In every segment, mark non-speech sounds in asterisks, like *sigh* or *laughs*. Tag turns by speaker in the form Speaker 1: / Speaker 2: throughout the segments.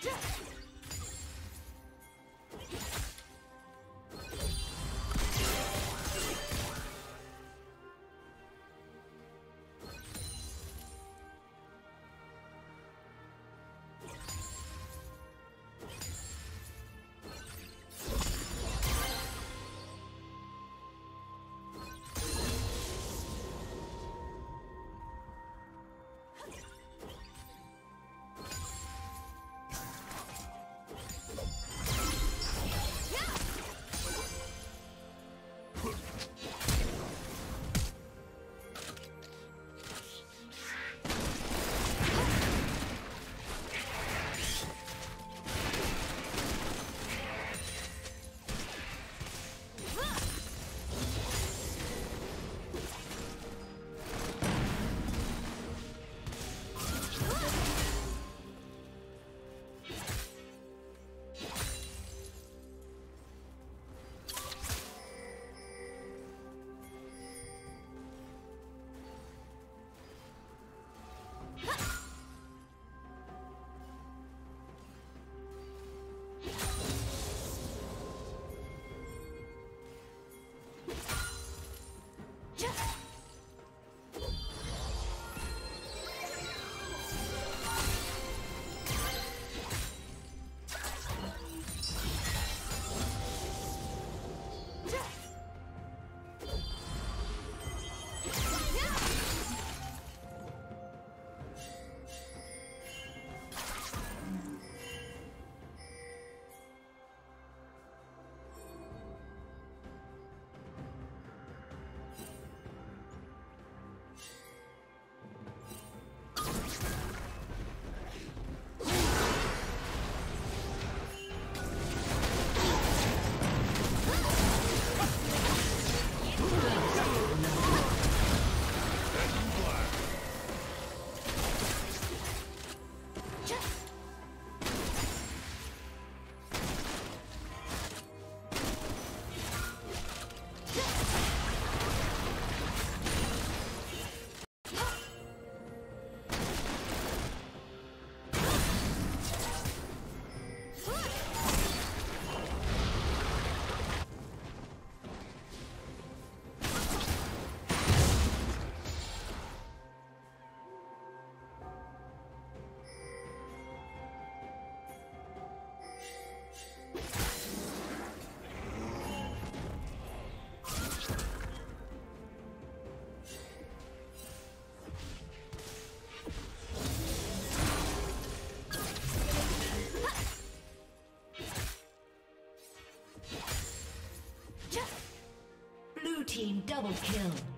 Speaker 1: team double kill.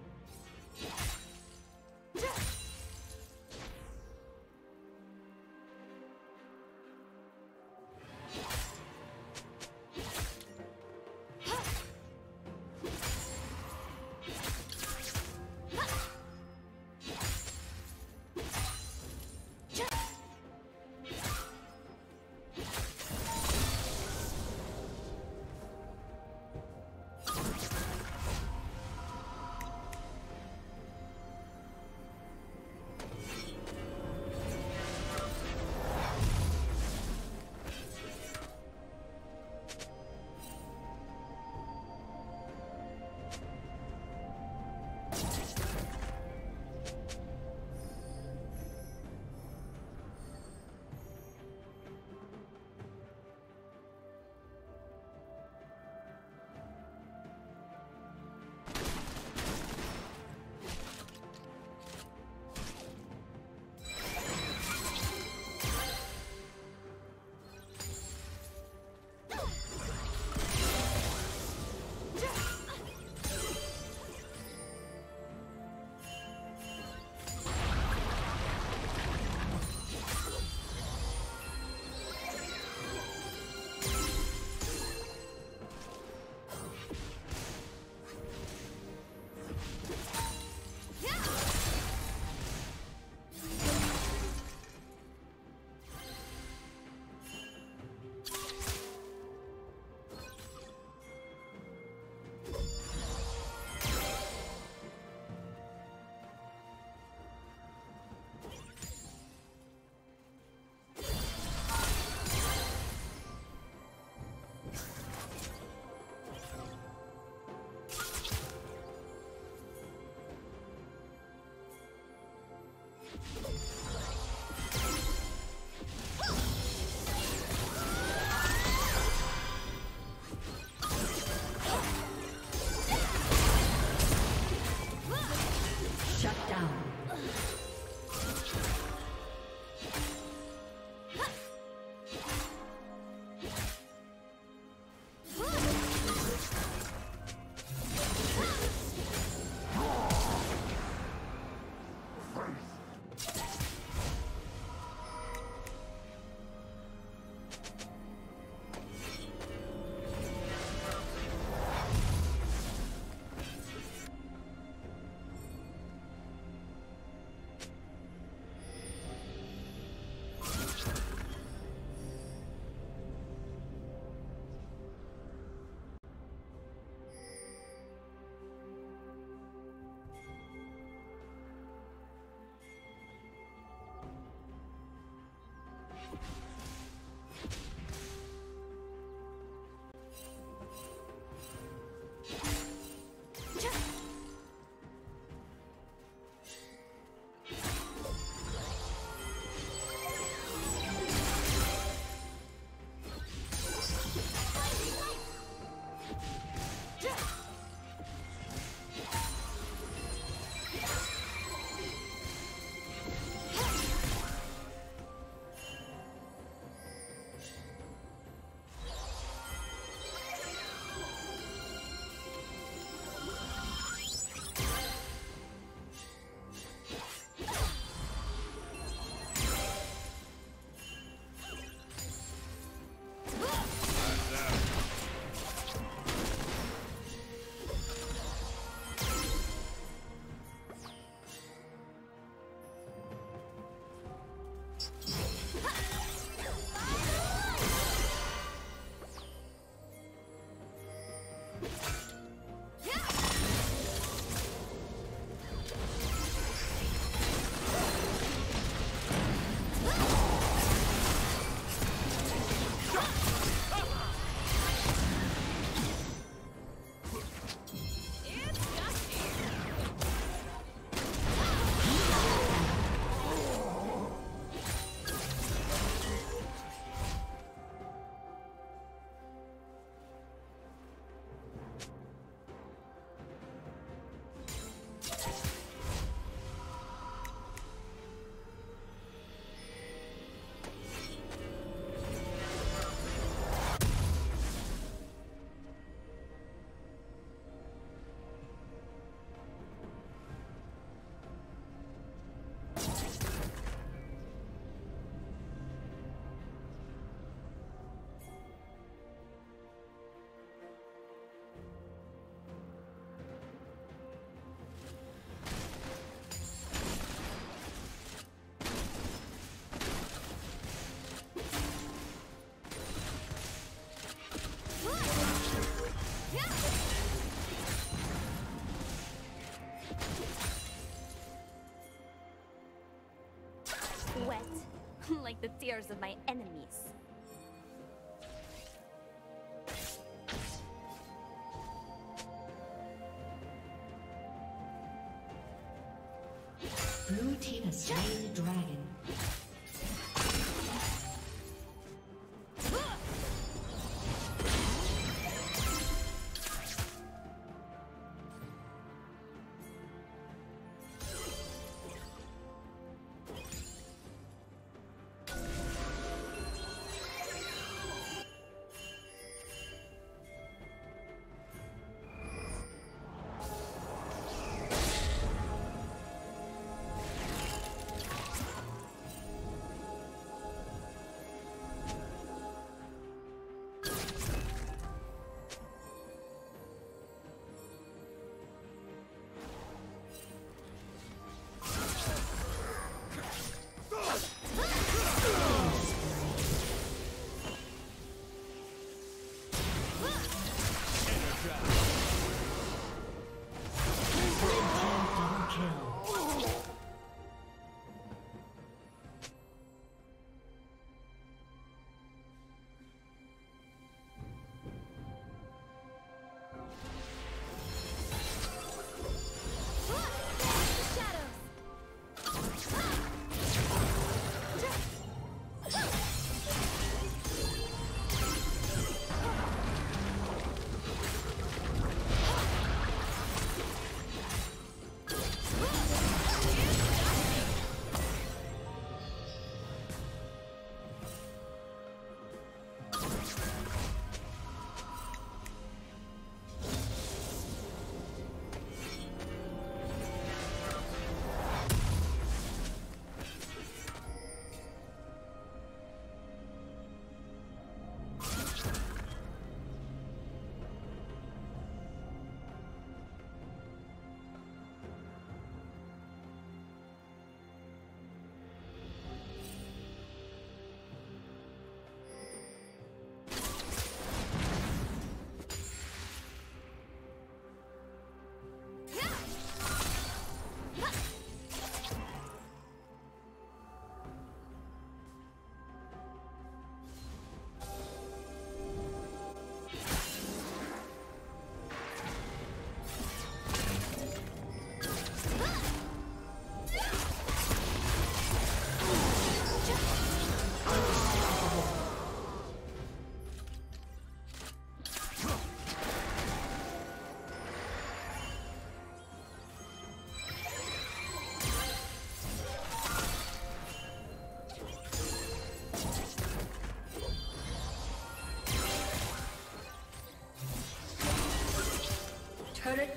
Speaker 2: Wet, *laughs* like the tears of my enemies.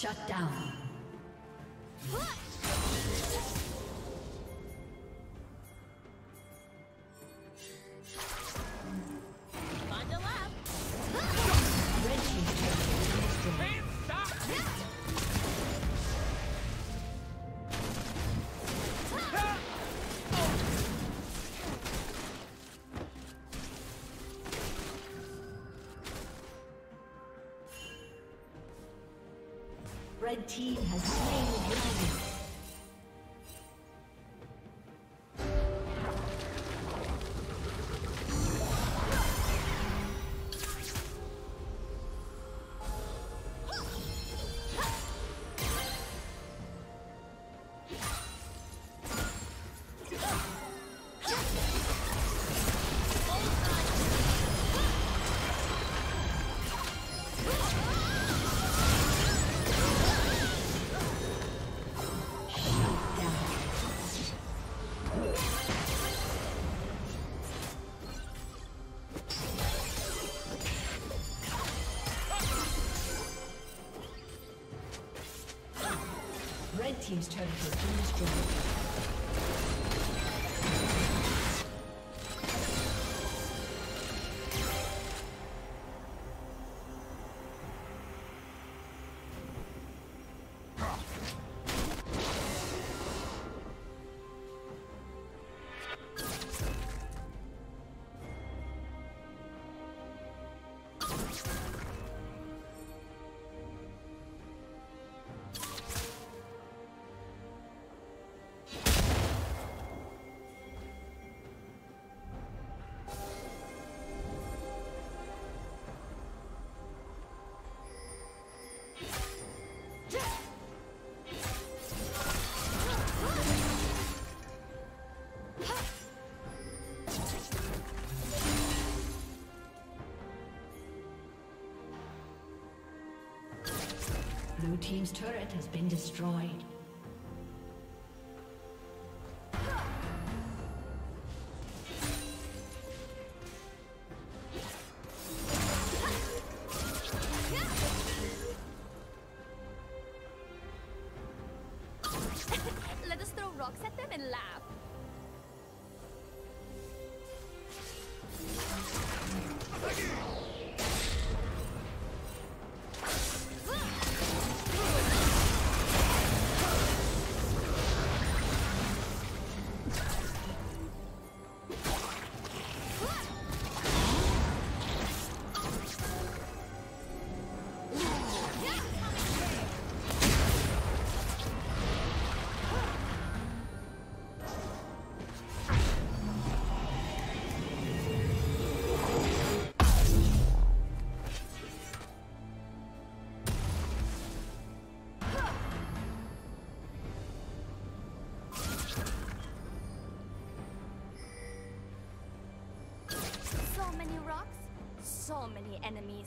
Speaker 1: Shut down. Team's turret has been destroyed. Blue Team's turret has been destroyed.
Speaker 2: Let us throw rocks at them and laugh. So many rocks, so many enemies.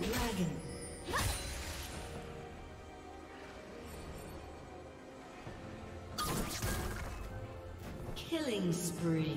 Speaker 1: The dragon. Killing spree.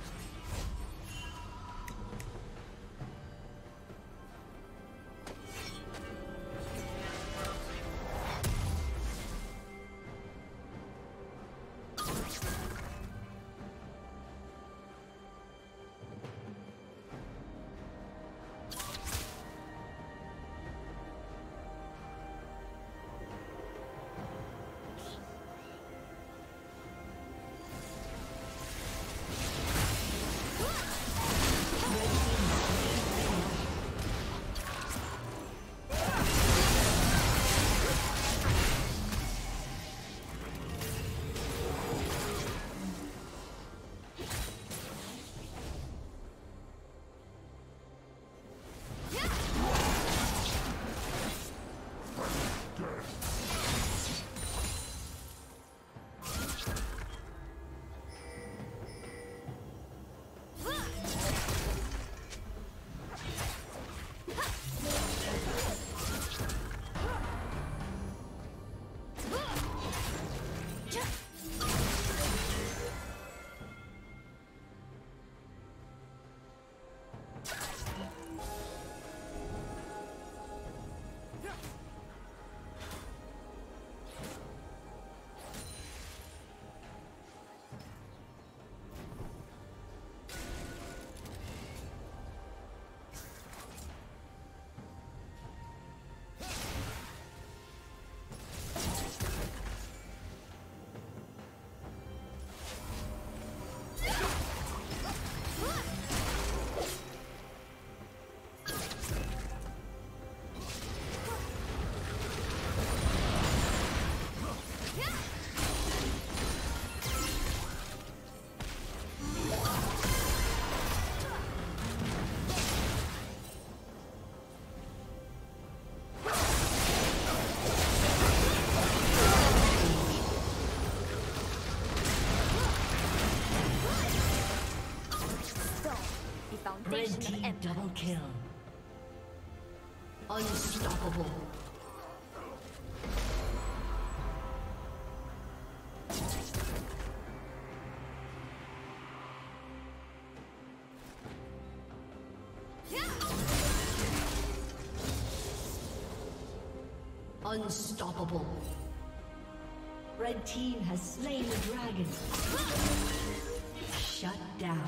Speaker 1: Double kill. Unstoppable. Unstoppable. Red team has slain the dragon. Shut down.